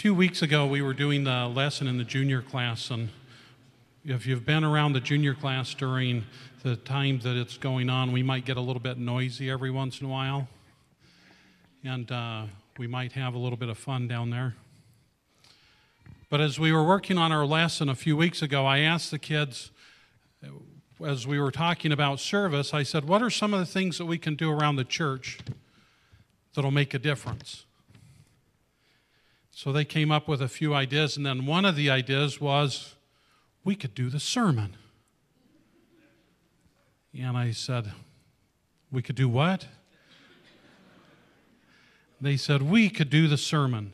few weeks ago, we were doing the lesson in the junior class, and if you've been around the junior class during the time that it's going on, we might get a little bit noisy every once in a while, and uh, we might have a little bit of fun down there. But as we were working on our lesson a few weeks ago, I asked the kids, as we were talking about service, I said, What are some of the things that we can do around the church that'll make a difference? So they came up with a few ideas, and then one of the ideas was we could do the sermon. And I said, We could do what? They said, We could do the sermon.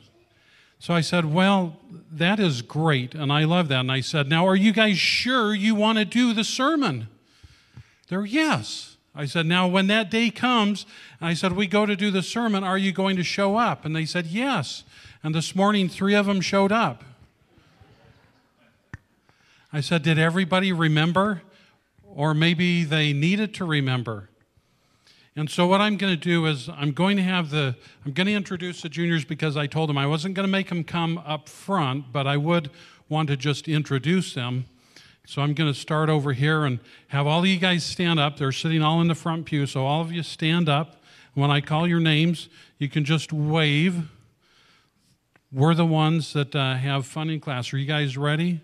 So I said, Well, that is great, and I love that. And I said, Now, are you guys sure you want to do the sermon? They're, Yes. I said, Now, when that day comes, I said, We go to do the sermon, are you going to show up? And they said, Yes. And this morning, three of them showed up. I said, Did everybody remember? Or maybe they needed to remember. And so, what I'm going to do is, I'm going to have the, I'm going to introduce the juniors because I told them I wasn't going to make them come up front, but I would want to just introduce them. So, I'm going to start over here and have all of you guys stand up. They're sitting all in the front pew, so all of you stand up. When I call your names, you can just wave. We're the ones that uh, have fun in class. Are you guys ready?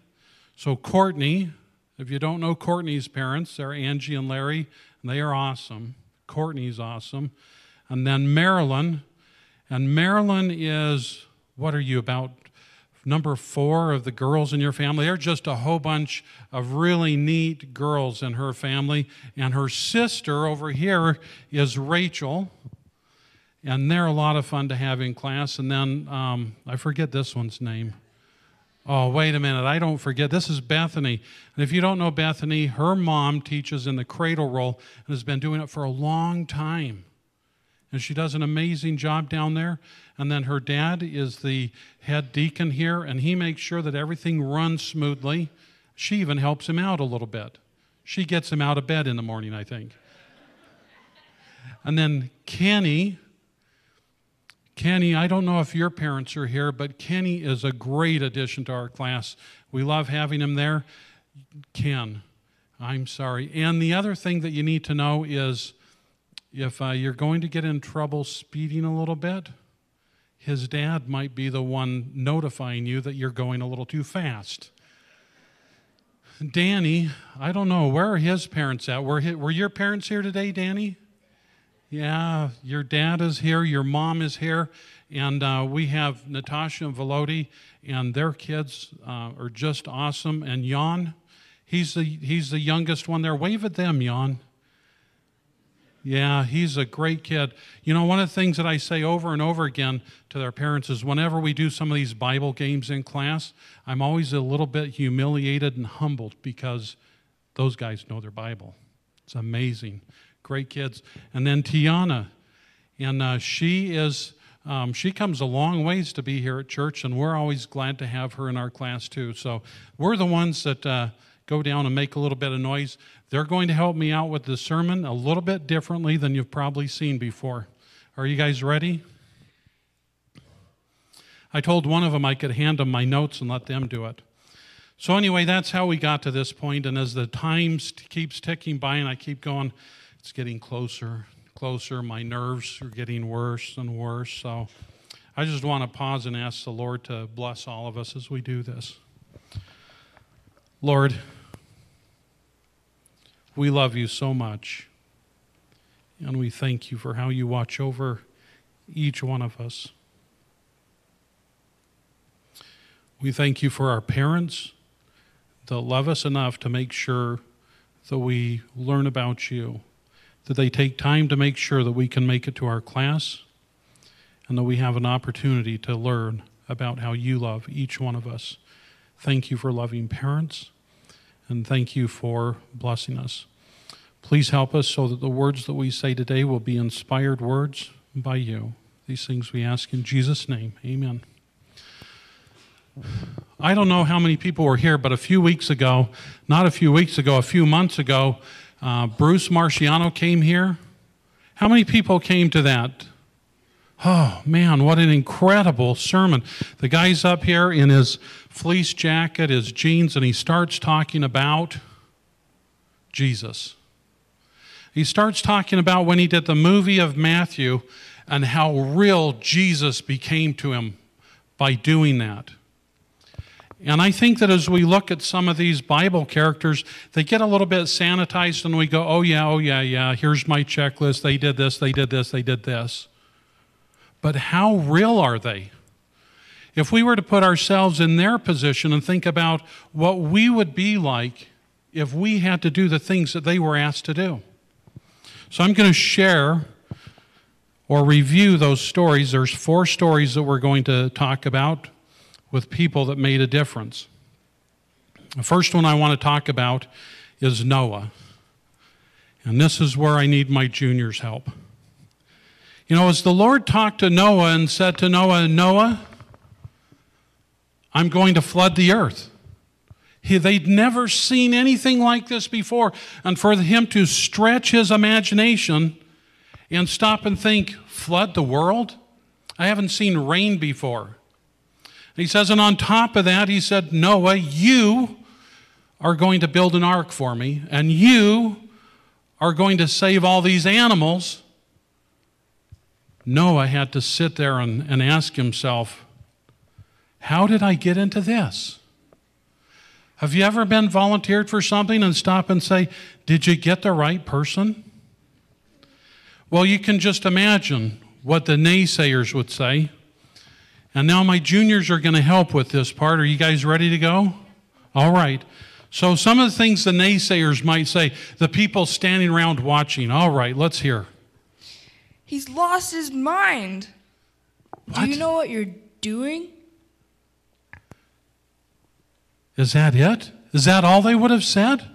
So, Courtney, if you don't know Courtney's parents, they're Angie and Larry, and they are awesome. Courtney's awesome. And then Marilyn, and Marilyn is, what are you, about number four of the girls in your family? They're just a whole bunch of really neat girls in her family. And her sister over here is Rachel and they're a lot of fun to have in class. And then um, I forget this one's name. Oh, wait a minute. I don't forget. This is Bethany. And if you don't know Bethany, her mom teaches in the cradle roll and has been doing it for a long time. And she does an amazing job down there. And then her dad is the head deacon here, and he makes sure that everything runs smoothly. She even helps him out a little bit. She gets him out of bed in the morning, I think. And then Kenny, Kenny, I don't know if your parents are here, but Kenny is a great addition to our class. We love having him there. Ken, I'm sorry. And the other thing that you need to know is if uh, you're going to get in trouble speeding a little bit, his dad might be the one notifying you that you're going a little too fast. Danny, I don't know, where are his parents at? Were, his, were your parents here today, Danny? Yeah, your dad is here, your mom is here, and uh, we have Natasha and Velody, and their kids uh, are just awesome. And Jan, he's the he's the youngest one there. Wave at them, Jan. Yeah, he's a great kid. You know, one of the things that I say over and over again to their parents is whenever we do some of these Bible games in class, I'm always a little bit humiliated and humbled because those guys know their Bible. It's amazing great kids. And then Tiana, and uh, she is. Um, she comes a long ways to be here at church, and we're always glad to have her in our class too. So we're the ones that uh, go down and make a little bit of noise. They're going to help me out with the sermon a little bit differently than you've probably seen before. Are you guys ready? I told one of them I could hand them my notes and let them do it. So, anyway, that's how we got to this point. And as the time keeps ticking by and I keep going, it's getting closer, closer. My nerves are getting worse and worse. So I just want to pause and ask the Lord to bless all of us as we do this. Lord, we love you so much. And we thank you for how you watch over each one of us. We thank you for our parents that love us enough to make sure that we learn about you that they take time to make sure that we can make it to our class and that we have an opportunity to learn about how you love each one of us. Thank you for loving parents and thank you for blessing us. Please help us so that the words that we say today will be inspired words by you. These things we ask in Jesus' name. Amen. I don't know how many people were here, but a few weeks ago, not a few weeks ago, a few months ago, uh, Bruce Marchiano came here. How many people came to that? Oh, man, what an incredible sermon. The guy's up here in his fleece jacket, his jeans, and he starts talking about Jesus. He starts talking about when he did the movie of Matthew and how real Jesus became to him by doing that. And I think that as we look at some of these Bible characters, they get a little bit sanitized and we go, oh, yeah, oh, yeah, yeah, here's my checklist. They did this, they did this, they did this. But how real are they? If we were to put ourselves in their position and think about what we would be like if we had to do the things that they were asked to do. So I'm going to share or review those stories. There's four stories that we're going to talk about with people that made a difference. The first one I want to talk about is Noah. And this is where I need my junior's help. You know, as the Lord talked to Noah and said to Noah, Noah, I'm going to flood the earth. He, they'd never seen anything like this before. And for him to stretch his imagination and stop and think, flood the world? I haven't seen rain before. He says, and on top of that, he said, Noah, you are going to build an ark for me, and you are going to save all these animals. Noah had to sit there and, and ask himself, How did I get into this? Have you ever been volunteered for something and stop and say, Did you get the right person? Well, you can just imagine what the naysayers would say. And now my juniors are going to help with this part. Are you guys ready to go? All right. So, some of the things the naysayers might say, the people standing around watching. All right, let's hear. He's lost his mind. What? Do you know what you're doing? Is that it? Is that all they would have said?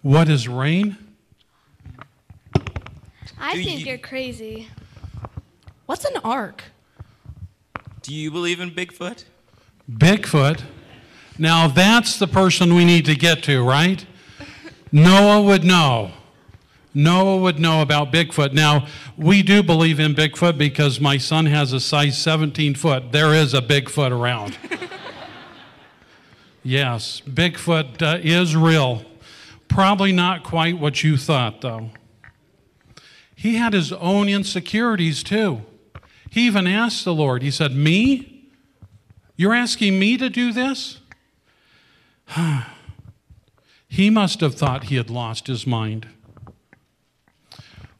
What is rain? I Do think you- you're crazy. What's an ark? Do you believe in Bigfoot? Bigfoot. Now that's the person we need to get to, right? Noah would know. Noah would know about Bigfoot. Now, we do believe in Bigfoot because my son has a size 17 foot. There is a Bigfoot around. yes, Bigfoot uh, is real. Probably not quite what you thought, though. He had his own insecurities, too. He even asked the Lord, He said, Me? You're asking me to do this? he must have thought he had lost his mind.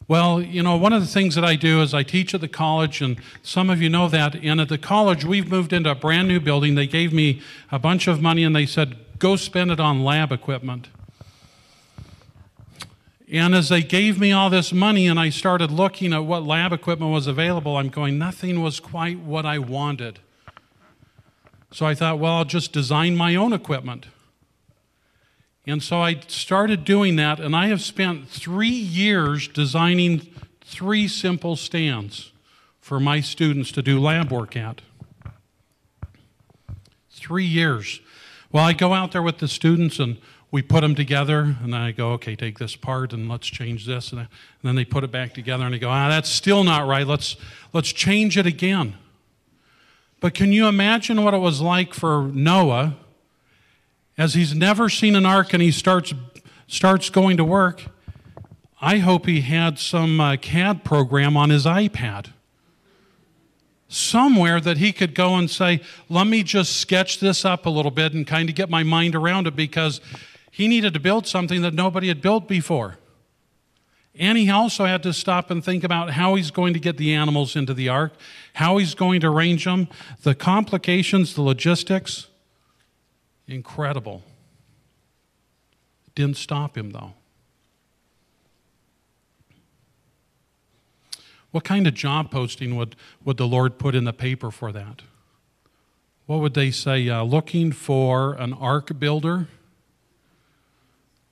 Well, you know, one of the things that I do is I teach at the college, and some of you know that. And at the college, we've moved into a brand new building. They gave me a bunch of money and they said, go spend it on lab equipment. And as they gave me all this money and I started looking at what lab equipment was available, I'm going, nothing was quite what I wanted. So I thought, well, I'll just design my own equipment. And so I started doing that, and I have spent three years designing three simple stands for my students to do lab work at. Three years. Well, I go out there with the students and we put them together, and I go, okay, take this part and let's change this. And then they put it back together, and they go, ah, that's still not right. Let's, let's change it again. But can you imagine what it was like for Noah as he's never seen an ark and he starts, starts going to work? I hope he had some uh, CAD program on his iPad. Somewhere that he could go and say, let me just sketch this up a little bit and kind of get my mind around it because he needed to build something that nobody had built before. And he also had to stop and think about how he's going to get the animals into the ark, how he's going to arrange them, the complications, the logistics. Incredible. Didn't stop him, though. What kind of job posting would, would the Lord put in the paper for that? What would they say? Uh, looking for an ark builder?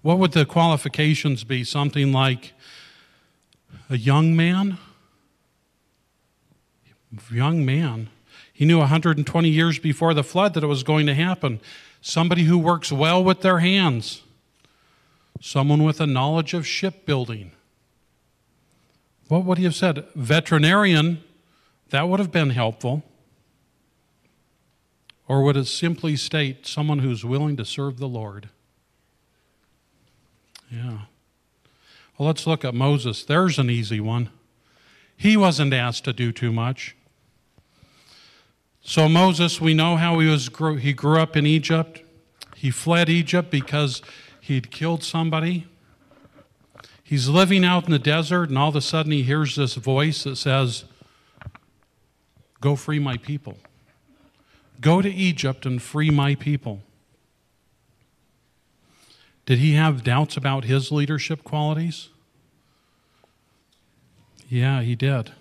What would the qualifications be? Something like a young man? Young man. He knew 120 years before the flood that it was going to happen. Somebody who works well with their hands. Someone with a knowledge of shipbuilding. What would he have said? Veterinarian, that would have been helpful. Or would it simply state someone who's willing to serve the Lord? Yeah. Well, let's look at Moses. There's an easy one. He wasn't asked to do too much. So Moses, we know how he was grew, he grew up in Egypt. He fled Egypt because he'd killed somebody. He's living out in the desert and all of a sudden he hears this voice that says, "Go free my people. Go to Egypt and free my people." Did he have doubts about his leadership qualities? Yeah, he did.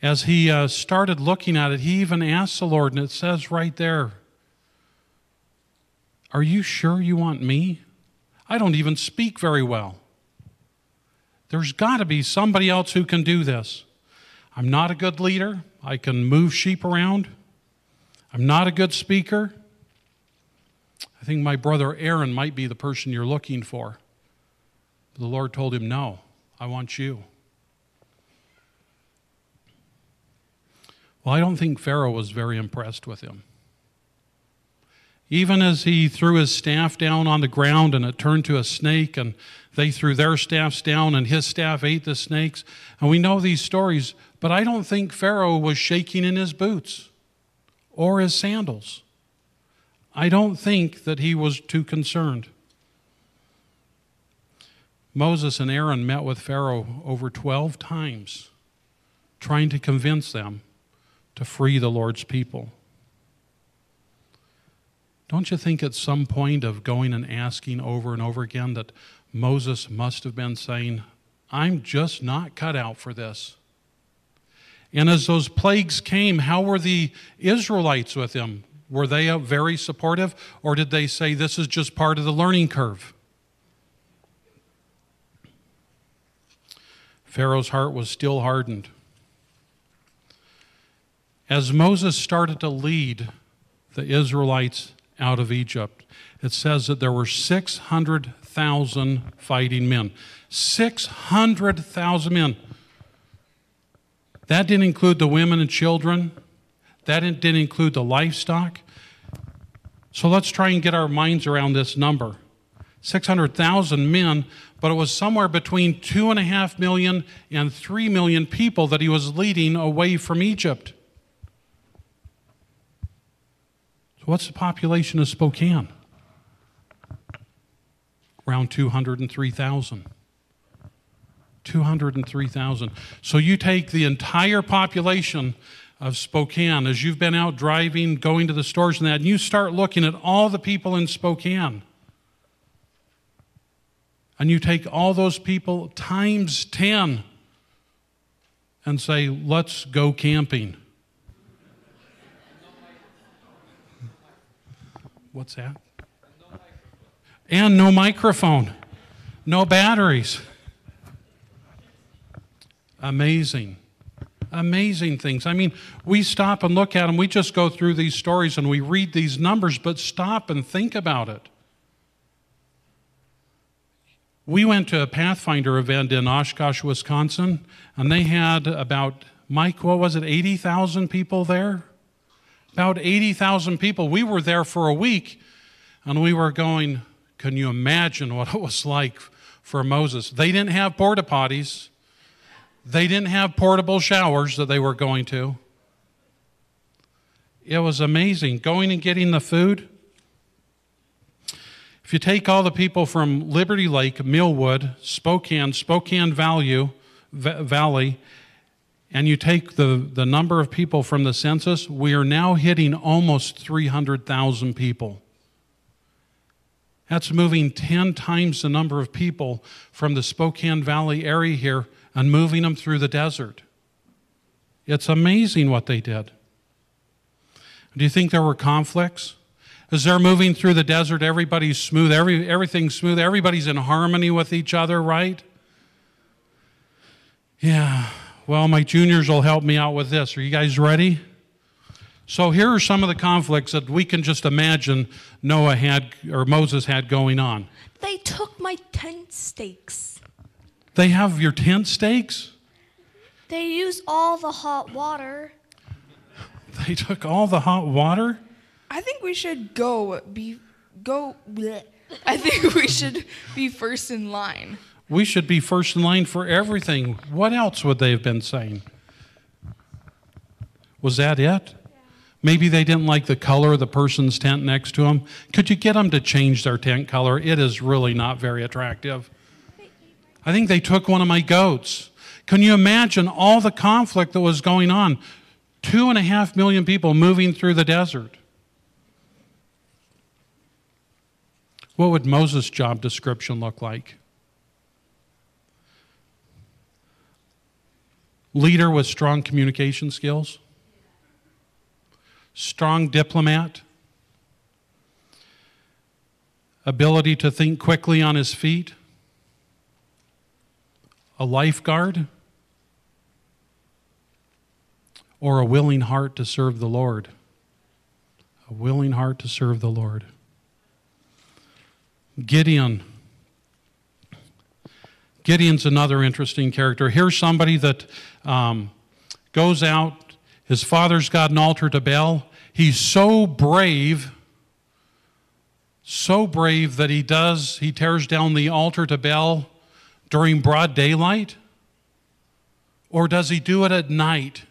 As he uh, started looking at it, he even asked the Lord, and it says right there, Are you sure you want me? I don't even speak very well. There's got to be somebody else who can do this. I'm not a good leader. I can move sheep around. I'm not a good speaker. Think my brother Aaron might be the person you're looking for. But the Lord told him, No, I want you. Well, I don't think Pharaoh was very impressed with him. Even as he threw his staff down on the ground and it turned to a snake, and they threw their staffs down and his staff ate the snakes. And we know these stories, but I don't think Pharaoh was shaking in his boots or his sandals. I don't think that he was too concerned. Moses and Aaron met with Pharaoh over 12 times, trying to convince them to free the Lord's people. Don't you think at some point of going and asking over and over again that Moses must have been saying, I'm just not cut out for this? And as those plagues came, how were the Israelites with him? Were they very supportive, or did they say this is just part of the learning curve? Pharaoh's heart was still hardened. As Moses started to lead the Israelites out of Egypt, it says that there were 600,000 fighting men. 600,000 men. That didn't include the women and children. That didn't include the livestock. So let's try and get our minds around this number 600,000 men, but it was somewhere between 2.5 million and 3 million people that he was leading away from Egypt. So, what's the population of Spokane? Around 203,000. 203,000. So you take the entire population of Spokane, as you've been out driving, going to the stores and that, and you start looking at all the people in Spokane, and you take all those people times 10 and say, let's go camping. What's that? And no microphone, no batteries. Amazing amazing things. I mean, we stop and look at them, we just go through these stories and we read these numbers, but stop and think about it. We went to a Pathfinder event in Oshkosh, Wisconsin, and they had about, Mike, what was it, 80,000 people there? About 80,000 people. We were there for a week, and we were going, can you imagine what it was like for Moses? They didn't have porta potties. They didn't have portable showers that they were going to. It was amazing. Going and getting the food. If you take all the people from Liberty Lake, Millwood, Spokane, Spokane Valley, Valley, and you take the, the number of people from the census, we are now hitting almost 300,000 people. That's moving 10 times the number of people from the Spokane Valley area here and moving them through the desert. It's amazing what they did. Do you think there were conflicts? As they're moving through the desert, everybody's smooth, every, everything's smooth, everybody's in harmony with each other, right? Yeah, well, my juniors will help me out with this. Are you guys ready? So here are some of the conflicts that we can just imagine Noah had or Moses had going on. They took my tent stakes. They have your tent stakes? They use all the hot water. They took all the hot water? I think we should go be go. bleh. I think we should be first in line. We should be first in line for everything. What else would they have been saying? Was that it? Maybe they didn't like the color of the person's tent next to them. Could you get them to change their tent color? It is really not very attractive. I think they took one of my goats. Can you imagine all the conflict that was going on? Two and a half million people moving through the desert. What would Moses' job description look like? Leader with strong communication skills, strong diplomat, ability to think quickly on his feet, a lifeguard, or a willing heart to serve the Lord. A willing heart to serve the Lord. Gideon. Gideon's another interesting character. Here's somebody that um, goes out. His father's got an altar to Baal. He's so brave, so brave that he does, he tears down the altar to Baal during broad daylight? Or does he do it at night?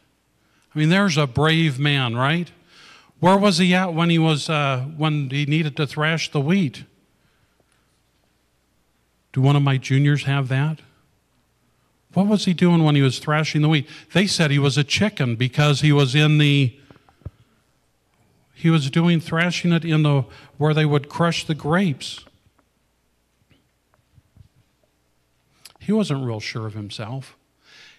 I mean, there's a brave man, right? Where was he at when he was uh, when he needed to thrash the wheat? Do one of my juniors have that? What was he doing when he was thrashing the wheat? They said he was a chicken because he was in the he was doing thrashing it in the where they would crush the grapes. He wasn't real sure of himself.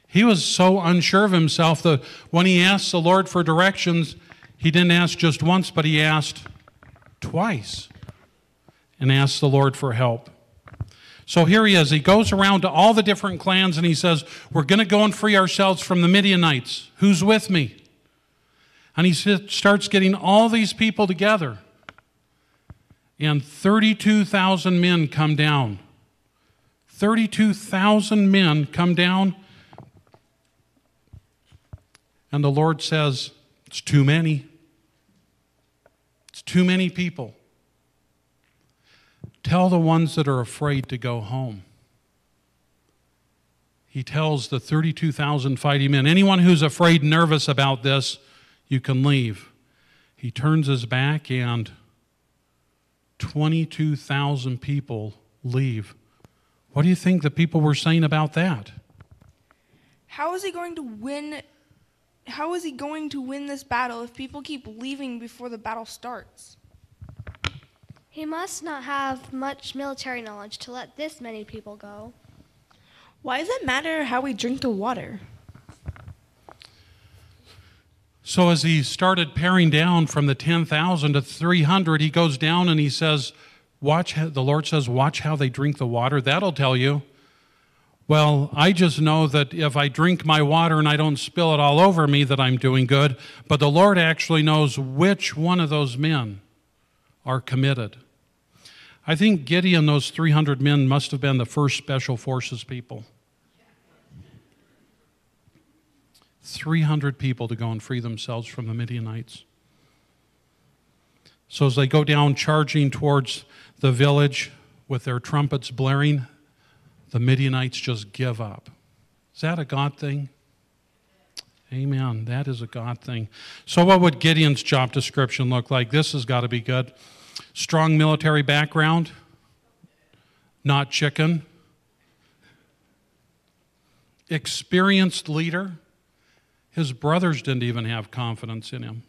He was so unsure of himself that when he asked the Lord for directions, he didn't ask just once, but he asked twice and asked the Lord for help. So here he is. He goes around to all the different clans and he says, We're going to go and free ourselves from the Midianites. Who's with me? And he starts getting all these people together. And 32,000 men come down. 32,000 men come down. And the Lord says, It's too many. It's too many people. Tell the ones that are afraid to go home. He tells the 32,000 fighting men, anyone who's afraid, nervous about this, you can leave. He turns his back, and 22,000 people leave. What do you think the people were saying about that? How is he going to win? How is he going to win this battle if people keep leaving before the battle starts? He must not have much military knowledge to let this many people go. Why does it matter how we drink the water? So as he started paring down from the 10,000 to 300, he goes down and he says, Watch, how, the Lord says, Watch how they drink the water. That'll tell you. Well, I just know that if I drink my water and I don't spill it all over me, that I'm doing good. But the Lord actually knows which one of those men are committed. I think Gideon, those 300 men, must have been the first special forces people. 300 people to go and free themselves from the Midianites. So as they go down charging towards the village with their trumpets blaring, the Midianites just give up. Is that a God thing? Amen. That is a God thing. So, what would Gideon's job description look like? This has got to be good. Strong military background, not chicken. Experienced leader. His brothers didn't even have confidence in him.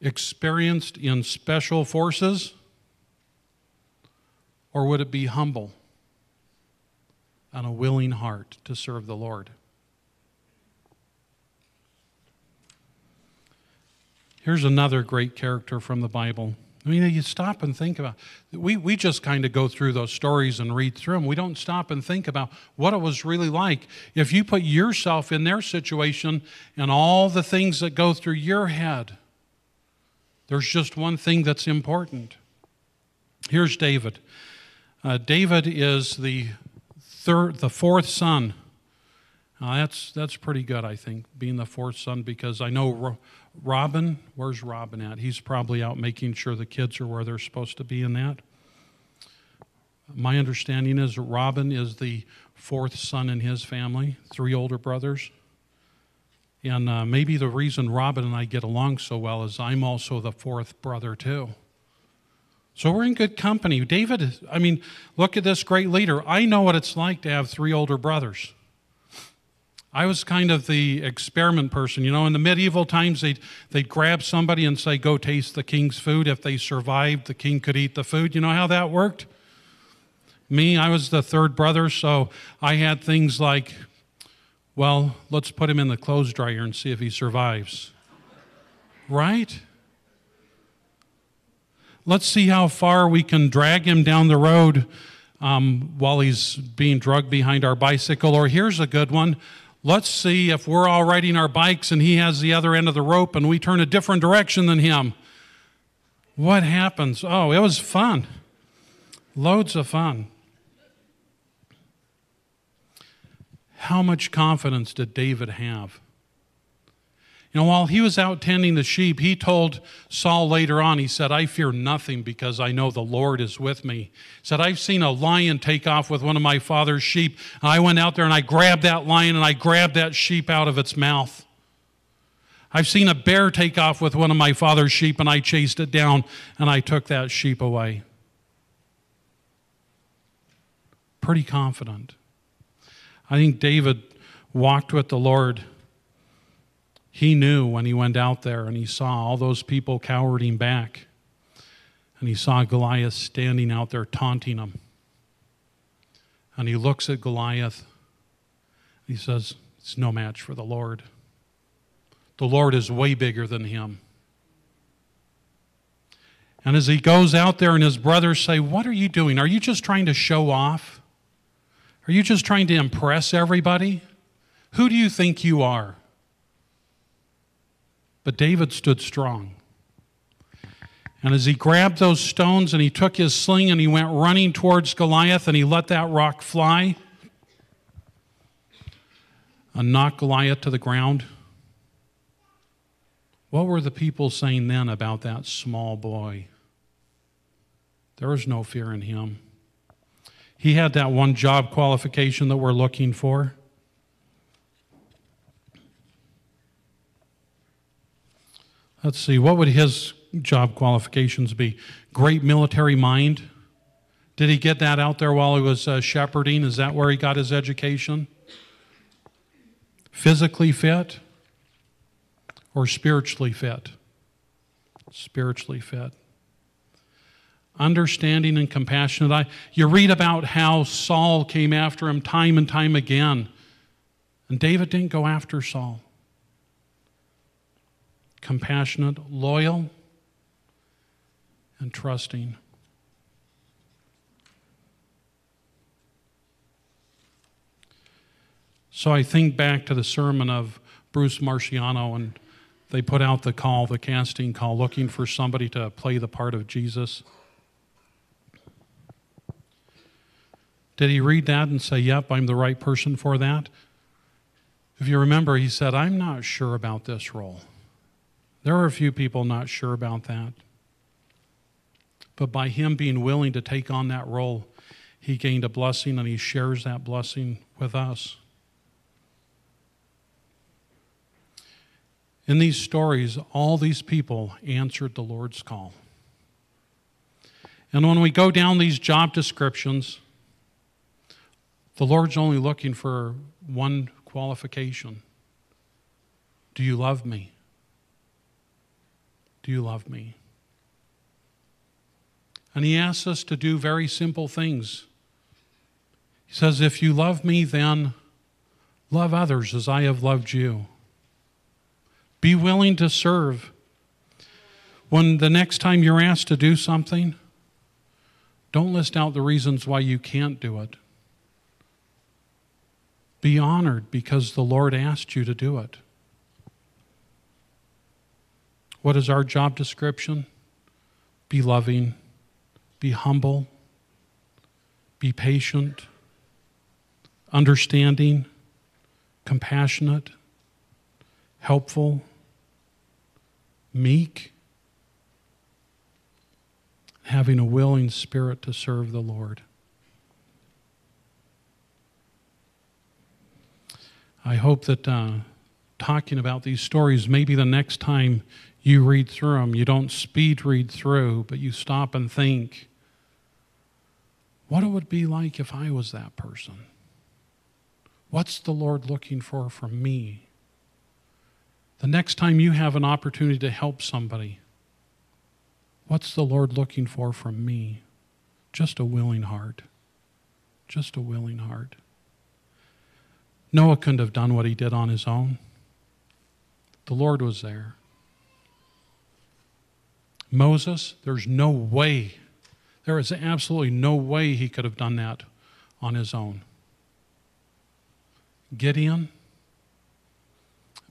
Experienced in special forces? Or would it be humble and a willing heart to serve the Lord? Here's another great character from the Bible. I mean, you stop and think about we we just kind of go through those stories and read through them. We don't stop and think about what it was really like. If you put yourself in their situation and all the things that go through your head, there's just one thing that's important. Here's David. Uh, David is the third, the fourth son. Now that's that's pretty good, I think, being the fourth son, because I know Ro- Robin. Where's Robin at? He's probably out making sure the kids are where they're supposed to be in that. My understanding is Robin is the fourth son in his family, three older brothers. And uh, maybe the reason Robin and I get along so well is I'm also the fourth brother, too. So we're in good company. David, is- I mean, look at this great leader. I know what it's like to have three older brothers. I was kind of the experiment person. You know, in the medieval times, they'd, they'd grab somebody and say, Go taste the king's food. If they survived, the king could eat the food. You know how that worked? Me, I was the third brother, so I had things like, Well, let's put him in the clothes dryer and see if he survives. Right? Let's see how far we can drag him down the road um, while he's being drugged behind our bicycle. Or here's a good one. Let's see if we're all riding our bikes and he has the other end of the rope and we turn a different direction than him. What happens? Oh, it was fun. Loads of fun. How much confidence did David have? Know, while he was out tending the sheep, he told Saul later on, he said, I fear nothing because I know the Lord is with me. He said, I've seen a lion take off with one of my father's sheep. And I went out there and I grabbed that lion and I grabbed that sheep out of its mouth. I've seen a bear take off with one of my father's sheep and I chased it down and I took that sheep away. Pretty confident. I think David walked with the Lord. He knew when he went out there and he saw all those people cowering back. And he saw Goliath standing out there taunting him. And he looks at Goliath. and He says, It's no match for the Lord. The Lord is way bigger than him. And as he goes out there, and his brothers say, What are you doing? Are you just trying to show off? Are you just trying to impress everybody? Who do you think you are? But David stood strong. And as he grabbed those stones and he took his sling and he went running towards Goliath and he let that rock fly and knocked Goliath to the ground. What were the people saying then about that small boy? There was no fear in him. He had that one job qualification that we're looking for. Let's see, what would his job qualifications be? Great military mind. Did he get that out there while he was uh, shepherding? Is that where he got his education? Physically fit or spiritually fit? Spiritually fit understanding and compassionate. I, you read about how Saul came after him time and time again, and David didn't go after Saul. Compassionate, loyal, and trusting. So I think back to the sermon of Bruce Marchiano, and they put out the call, the casting call, looking for somebody to play the part of Jesus. Did he read that and say, Yep, I'm the right person for that? If you remember, he said, I'm not sure about this role. There are a few people not sure about that. But by him being willing to take on that role, he gained a blessing and he shares that blessing with us. In these stories, all these people answered the Lord's call. And when we go down these job descriptions, the Lord's only looking for one qualification Do you love me? Do you love me? And He asks us to do very simple things. He says, If you love me, then love others as I have loved you. Be willing to serve. When the next time you're asked to do something, don't list out the reasons why you can't do it. Be honored because the Lord asked you to do it. What is our job description? Be loving, be humble, be patient, understanding, compassionate, helpful, meek, having a willing spirit to serve the Lord. I hope that uh, talking about these stories, maybe the next time you read through them, you don't speed read through, but you stop and think, what it would be like if I was that person? What's the Lord looking for from me? The next time you have an opportunity to help somebody, what's the Lord looking for from me? Just a willing heart. Just a willing heart. Noah couldn't have done what he did on his own. The Lord was there. Moses, there's no way, there is absolutely no way he could have done that on his own. Gideon,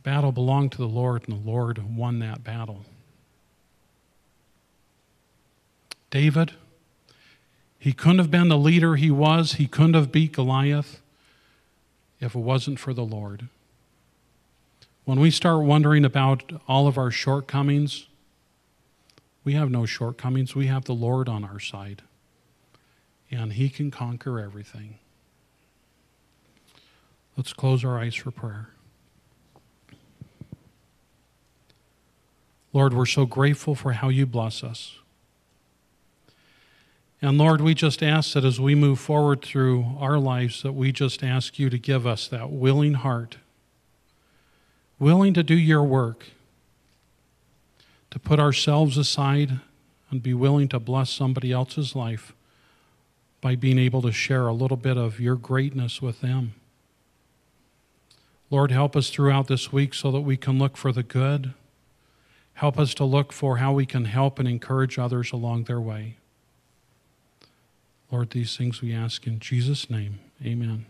battle belonged to the Lord, and the Lord won that battle. David, he couldn't have been the leader he was, he couldn't have beat Goliath if it wasn't for the Lord. When we start wondering about all of our shortcomings, we have no shortcomings. We have the Lord on our side, and He can conquer everything. Let's close our eyes for prayer. Lord, we're so grateful for how you bless us. And Lord, we just ask that as we move forward through our lives, that we just ask you to give us that willing heart, willing to do your work, to put ourselves aside and be willing to bless somebody else's life by being able to share a little bit of your greatness with them. Lord, help us throughout this week so that we can look for the good. Help us to look for how we can help and encourage others along their way. Lord, these things we ask in Jesus' name. Amen.